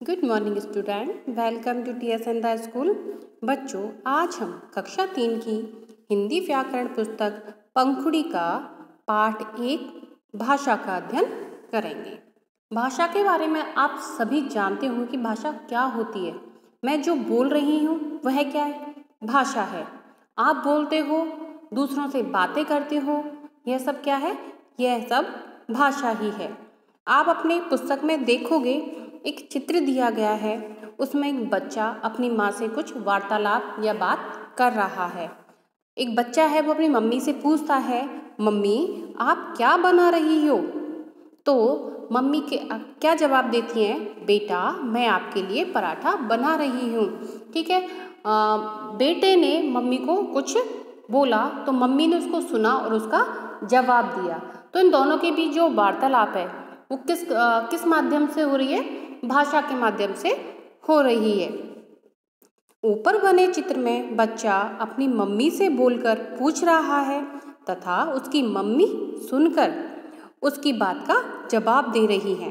Good morning student welcome to T S N the school बच्चों, आज हम कक्षा तीन की हिंदी व्याकरण पुस्तक पंखुड़ी का पाठ एक भाषा का अध्ययन करेंगे। भाषा के बारे में आप सभी जानते हो कि भाषा क्या होती है। मैं जो बोल रही हूँ, वह क्या है? भाषा है। आप बोलते हो, दूसरों से बातें करते हो, यह सब क्या है? यह सब भाषा ही है। आप अपने पुस्तक में देखोगे एक चित्र दिया गया है। उसमें एक बच्चा अपनी माँ से कुछ वार्तालाप या बात कर रहा है। एक बच्चा है वो अपनी मम्मी से पूछता है मम्मी आप क्या बना रही हो? तो मम्मी के क्या जवाब देती हैं? बेटा मैं आपके लिए पराठा बना रही हूँ। ठीक है? आ, बेटे ने मम्मी को कुछ बोला तो मम्मी ने उसको सुना और उसका जवाब दिया। तो इन दोनों के बीच जो वार्तालाप है वो किस आ, किस माध्यम से हो रही है? भाषा के माध्यम से हो रही है। ऊपर बने चित्र में बच्चा अपनी मम्मी से बोलकर पूछ रहा है तथा उसकी मम्मी सुनकर उसकी बात का जवाब दे रही है।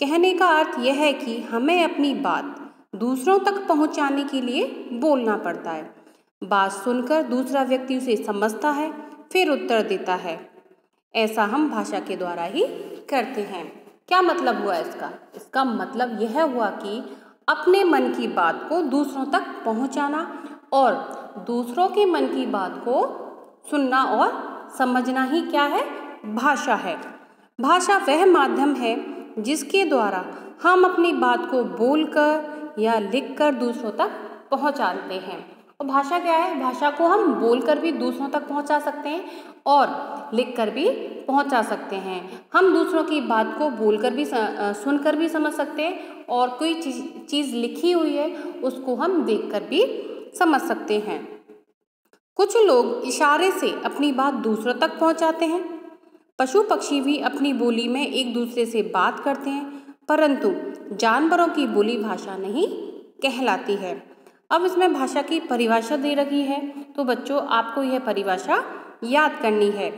कहने का अर्थ यह है कि हमें अपनी बात दूसरों तक पहुँचाने के लिए बोलना पड़ता है। बात सुनकर दूसरा व्यक्ति उसे समझता है, फिर उत्तर देता है। ऐसा हम भाषा के द्वारा ही करते हैं। क्या मतलब हुआ इसका? इसका मतलब यह हुआ कि अपने मन की बात को दूसरों तक पहुंचाना और दूसरों के मन की बात को सुनना और समझना ही क्या है? भाषा है। भाषा वह माध्यम है जिसके द्वारा हम अपनी बात को बोलकर या लिखकर दूसरों तक पहुंचाते हैं। और भाषा क्या है? भाषा को हम बोलकर भी दूसरों तक पहुँचा सकते हैं और लिखकर भी पहुँचा सकते हैं। हम दूसरों की बात को बोलकर भी सुनकर भी समझ सकते हैं और कोई चीज़ चीज़ लिखी हुई है, उसको हम देखकर भी समझ सकते हैं। कुछ लोग इशारे से अपनी बात दूसरों तक पहुंचाते हैं। पशु पक्षी भी अपनी बोली में एक दूसरे से बात करते हैं, परंतु जानवरों की बोली भाषा नहीं कहलाती है। अब इसमें भाषा की परिभाषा दे रखी है तो बच्चों, आपको यह परिभाषा याद करनी है।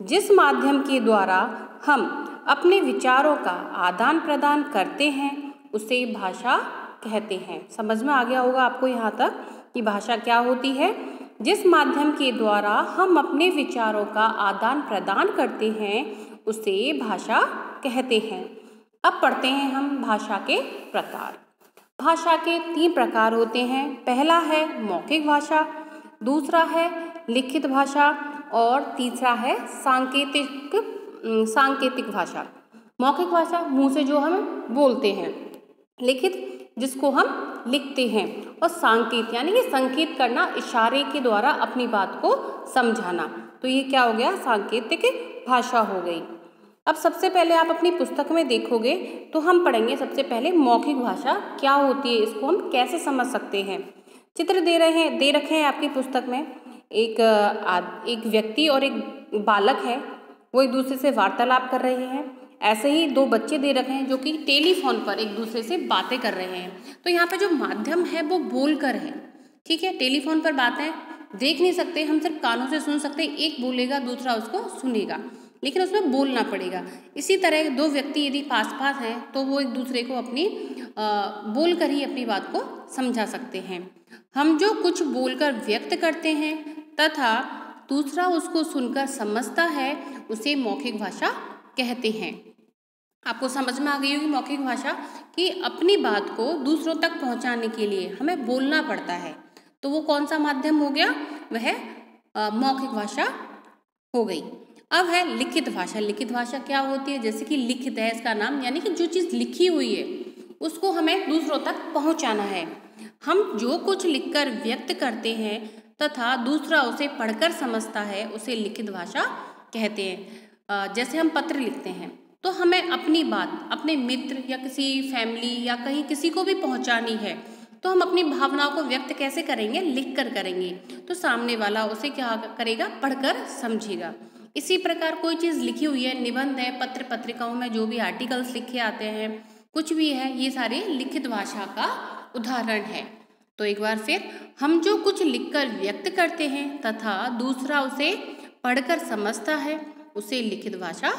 जिस माध्यम के द्वारा हम अपने विचारों का आदान प्रदान करते हैं, उसे भाषा कहते हैं। समझ में आ गया होगा आपको यहाँ तक कि भाषा क्या होती है? जिस माध्यम के द्वारा हम अपने विचारों का आदान प्रदान करते हैं, उसे भाषा कहते हैं। अब पढ़ते हैं हम भाषा के प्रकार। भाषा के तीन प्रकार होते हैं। पहला है मौखिक भाषा, दूसरा है लिखित भाषा और तीसरा है सांकेतिक सांकेतिक भाषा। मौखिक भाषा मुँह से जो हम बोलते हैं, लिखित, जिसको हम लिखते हैं और सांकेत, यानी कि संकेत करना, इशारे के द्वारा अपनी बात को समझाना। तो ये क्या हो गया? सांकेतिक भाषा हो गई। अब सबसे पहले आप अपनी पुस्तक में देखोगे तो हम पढ़ेंगे सबसे पहले मौखिक भाषा, क्या होती है इसको हम कैसे समझ सकते हैं। चित्र दे रहे हैं, दे रखे हैं आपकी पुस्तक में। एक एक व्यक्ति और एक बालक है, वो एक दूसरे से वार्तालाप कर रहे हैं। ऐसे ही दो बच्चे दे रखे हैं जो कि टेलीफोन पर एक दूसरे से बातें कर रहे हैं। तो यहाँ पे जो माध्यम है वो बोल कर है, ठीक है? टेलीफोन पर बातें देख नहीं सकते, हम सिर्फ़ कानों से सुन सकते एक बोलेगा, दूसरा उसको सुनेगा। लेकिन उसमें बोलना पड़ेगा। इसी तरह दो व्यक्ति यदि पास पास हैं तो वो एक दूसरे को अपनी बोल कर ही अपनी बात को समझा सकते हैं। हम जो कुछ बोलकर व्यक्त करते हैं, तथा दूसरा उसको सुनकर समझता है, उसे मौखिक भाषा कहते हैं। आपको समझ में आ गई होगी मौखिक भाषा कि अपनी बात को दूसरों तक पहुँचाने के लिए हमें बोलना पड़ता है। तो वो कौन सा माध्यम हो गया? वह मौखिक भाषा हो गई। अब है लिखित भाषा। लिखित भाषा क्या होती है? जैसे कि लिखित है इसका नाम, यानी कि जो चीज़ लिखी हुई है, उसको हमें दूसरों तक पहुंचाना है। हम जो कुछ लिखकर व्यक्त करते हैं तथा दूसरा उसे पढ़कर समझता है, उसे लिखित भाषा कहते हैं। जैसे हम पत्र लिखते हैं तो हमें अपनी बात, अपने मित्र या किसी फैमिली या कहीं किसी को भी पहुंचानी है तो हम अपनी भावनाओं को व्यक्त कैसे करेंगे? लिख कर करेंगे। तो सामने वाला उसे क्या करेगा? पढ़कर समझेगा। इसी प्रकार कोई चीज़ लिखी हुई है, निबंध है पत्र पत्रिकाओं में जो भी आर्टिकल्स लिखे आते हैं, कुछ भी है, ये सारे लिखित भाषा का उदाहरण है। तो एक बार फिर, हम जो कुछ लिखकर व्यक्त करते हैं तथा दूसरा उसे पढ़कर समझता है, उसे लिखित भाषा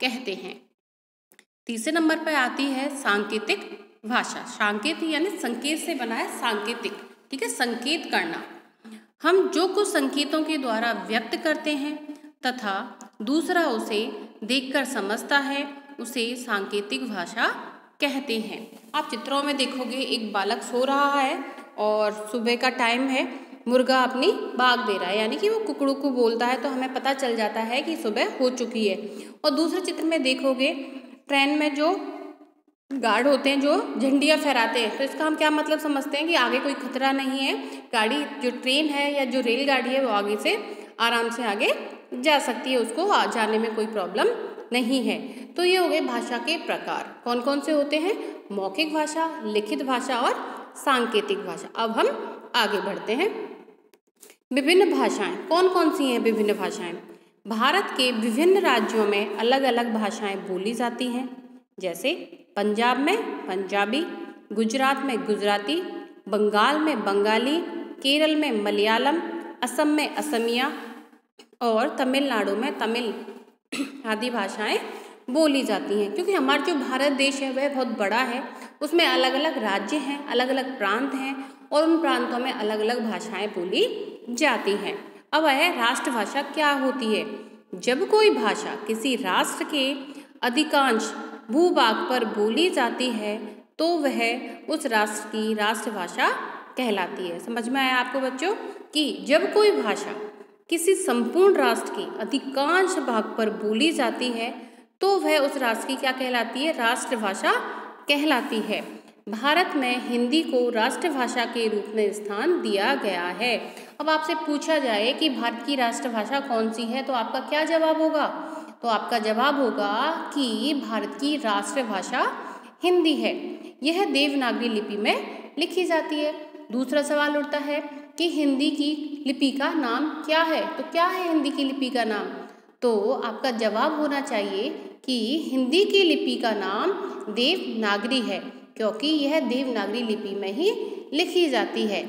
कहते हैं। तीसरे नंबर पर आती है सांकेतिक भाषा। सांकेत यानी संकेत से बना है सांकेतिक, ठीक है? संकेत करना। हम जो कुछ संकेतों के द्वारा व्यक्त करते हैं तथा दूसरा उसे देखकर समझता है, उसे सांकेतिक भाषा कहते हैं। आप चित्रों में देखोगे, एक बालक सो रहा है और सुबह का टाइम है, मुर्गा अपनी बाग दे रहा है। यानी कि वो कुकड़ू को बोलता है तो हमें पता चल जाता है कि सुबह हो चुकी है। और दूसरे चित्र में देखोगे ट्रेन में जो गार्ड होते हैं, जो झंडियाँ फहराते हैं तो इसका हम क्या मतलब समझते हैं कि आगे कोई खतरा नहीं है। गाड़ी, जो ट्रेन है या जो रेलगाड़ी है, वो आगे से आराम से आगे जा सकती है, उसको जाने में कोई प्रॉब्लम नहीं है। तो ये हो गए भाषा के प्रकार। कौन कौन से होते हैं? मौखिक भाषा, लिखित भाषा और सांकेतिक भाषा। अब हम आगे बढ़ते हैं। विभिन्न भाषाएँ। कौन कौन सी हैं विभिन्न भाषाएँ? भारत के विभिन्न राज्यों में अलग अलग भाषाएँ बोली जाती हैं। जैसे पंजाब में पंजाबी, गुजरात में गुजराती, बंगाल में बंगाली, केरल में मलयालम, असम में असमिया और तमिलनाडु में तमिल आदि भाषाएँ बोली जाती हैं। क्योंकि हमारा जो भारत देश है, वह बहुत बड़ा है। उसमें अलग अलग राज्य हैं अलग अलग प्रांत हैं और उन प्रांतों में अलग अलग भाषाएँ बोली जाती हैं। अब वह राष्ट्रभाषा क्या होती है? जब कोई भाषा किसी राष्ट्र के अधिकांश भूभाग पर बोली जाती है तो वह उस राष्ट्र की राष्ट्रभाषा कहलाती है। समझ में आया आपको बच्चों? कि जब कोई भाषा किसी संपूर्ण राष्ट्र के अधिकांश भाग पर बोली जाती है तो वह उस राष्ट्र की क्या कहलाती है? राष्ट्रभाषा कहलाती है। भारत में हिंदी को राष्ट्रभाषा के रूप में स्थान दिया गया है। अब आपसे पूछा जाए कि भारत की राष्ट्रभाषा कौन सी है तो आपका क्या जवाब होगा? तो आपका जवाब होगा कि भारत की राष्ट्रभाषा हिंदी है। यह देवनागरी लिपि में लिखी जाती है। दूसरा सवाल उठता है कि हिंदी की लिपि का नाम क्या है? तो क्या है हिंदी की लिपि का नाम? तो आपका जवाब होना चाहिए कि हिंदी की लिपि का नाम देवनागरी है, क्योंकि यह देवनागरी लिपि में ही लिखी जाती है।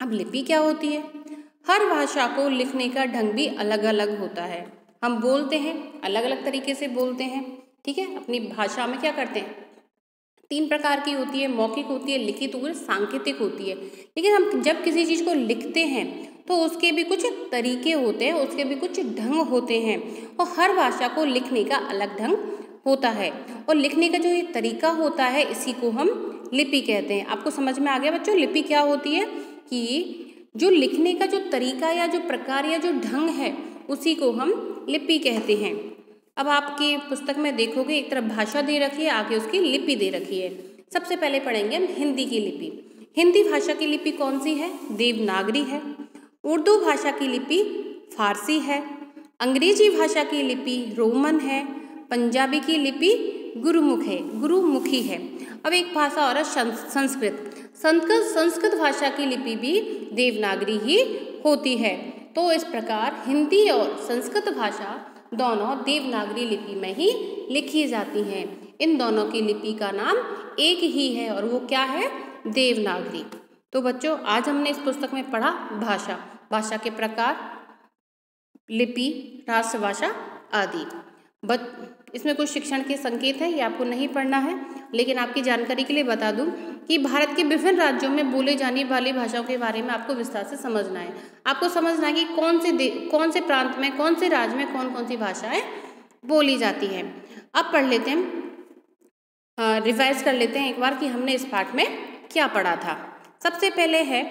अब लिपि क्या होती है? हर भाषा को लिखने का ढंग भी अलग अलग होता है। हम बोलते हैं अलग अलग तरीके से बोलते हैं, ठीक है? अपनी भाषा में क्या करते हैं? तीन प्रकार की होती है, मौखिक होती है, लिखित है, सांकेतिक होती है। लेकिन हम जब किसी चीज़ को लिखते हैं तो उसके भी कुछ तरीके होते हैं, उसके भी कुछ ढंग होते हैं और हर भाषा को लिखने का अलग ढंग होता है। और लिखने का जो ये तरीका होता है, इसी को हम लिपि कहते हैं। आपको समझ में आ गया बच्चों, लिपि क्या होती है? कि जो लिखने का जो तरीका या जो प्रकार या जो ढंग है, उसी को हम लिपि कहते हैं। अब आपकी पुस्तक में देखोगे, एक तरफ़ भाषा दे रखी है, आगे उसकी लिपि दे रखी है। सबसे पहले पढ़ेंगे हम हिंदी की लिपि। हिंदी भाषा की लिपि कौन सी है? देवनागरी है। उर्दू भाषा की लिपि फारसी है। अंग्रेज़ी भाषा की लिपि रोमन है। पंजाबी की लिपि गुरुमुख है, गुरुमुखी है। अब एक भाषा और संस्कृत। संस्कृत संस्कृत भाषा की लिपि भी देवनागरी ही होती है। तो इस प्रकार हिंदी और संस्कृत भाषा दोनों देवनागरी लिपि में ही लिखी जाती हैं। इन दोनों की लिपि का नाम एक ही है और वो क्या है? देवनागरी। तो बच्चों, आज हमने इस पुस्तक में पढ़ा भाषा। भाषा के प्रकार, लिपि, राष्ट्रभाषा आदि। बच इसमें कुछ शिक्षण के संकेत है ये आपको नहीं पढ़ना है? लेकिन आपकी जानकारी के लिए बता दूँ कि भारत के विभिन्न राज्यों में बोले जाने वाली भाषाओं के बारे में आपको विस्तार से समझना है। आपको समझना है कि कौन से कौन से प्रांत में, कौन से राज्य में कौन कौन सी भाषाएँ बोली जाती हैं। अब पढ़ लेते हैं। रिवाइज कर लेते हैं एक बार कि हमने इस पाठ में क्या पढ़ा था। सबसे पहले है,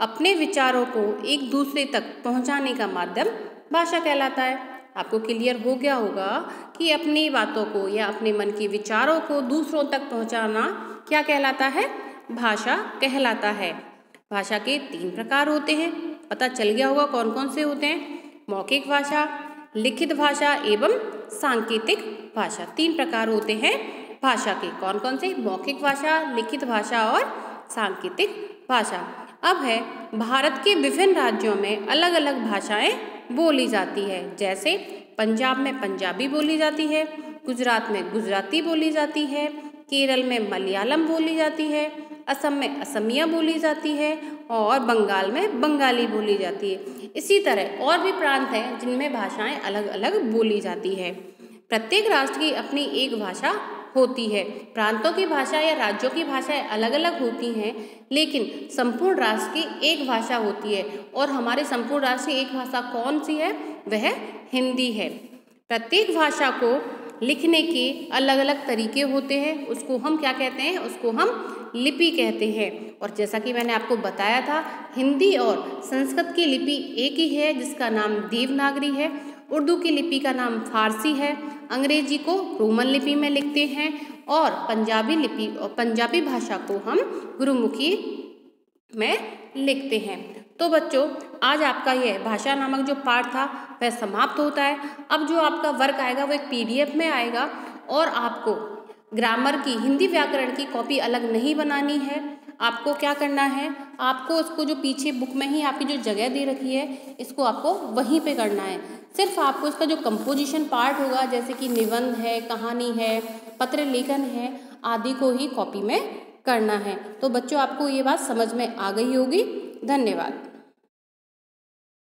अपने विचारों को एक दूसरे तक पहुँचाने का माध्यम भाषा कहलाता है। आपको क्लियर हो गया होगा कि अपनी बातों को या अपने मन के विचारों को दूसरों तक पहुंचाना क्या कहलाता है? भाषा कहलाता है। भाषा के तीन प्रकार होते हैं। पता चल गया होगा कौन कौन से होते हैं? मौखिक भाषा, लिखित भाषा एवं सांकेतिक भाषा। तीन प्रकार होते हैं। भाषा के कौन कौन से? मौखिक भाषा, लिखित भाषा और सांकेतिक भाषा। अब है, भारत के विभिन्न राज्यों में अलग अलग भाषाएँ बोली जाती है। जैसे पंजाब में पंजाबी बोली जाती है, गुजरात में गुजराती बोली जाती है, केरल में मलयालम बोली जाती है, असम में असमिया बोली जाती है और बंगाल में बंगाली बोली जाती है। इसी तरह और भी प्रांत हैं जिनमें भाषाएँ अलग अलग बोली जाती है। प्रत्येक राष्ट्र की अपनी एक भाषा होती है। प्रांतों की भाषा या राज्यों की भाषाएँ अलग अलग होती हैं, लेकिन संपूर्ण राष्ट्र की एक भाषा होती है। और हमारे संपूर्ण राष्ट्र की एक भाषा कौन सी है? वह हिंदी है। प्रत्येक भाषा को लिखने के अलग अलग तरीके होते हैं। उसको हम क्या कहते हैं? उसको हम लिपि कहते हैं। और जैसा कि मैंने आपको बताया था, हिंदी और संस्कृत की लिपि एक ही है, जिसका नाम देवनागरी है। उर्दू की लिपि का नाम फारसी है। अंग्रेज़ी को रोमन लिपि में लिखते हैं और पंजाबी लिपि और पंजाबी भाषा को हम गुरुमुखी में लिखते हैं। तो बच्चों, आज आपका यह भाषा नामक जो पाठ था, वह समाप्त होता है। अब जो आपका वर्क आएगा, वो एक पीडीएफ में आएगा और आपको ग्रामर की, हिंदी व्याकरण की कॉपी अलग नहीं बनानी है। आपको क्या करना है? आपको उसको जो पीछे बुक में ही आपकी जो जगह दे रखी है, इसको आपको वहीं पे करना है। सिर्फ़ आपको इसका जो कंपोजिशन पार्ट होगा, जैसे कि निबंध है, कहानी है, पत्र लेखन है, आदि को ही कॉपी में करना है। तो बच्चों, आपको ये बात समझ में आ गई होगी। धन्यवाद।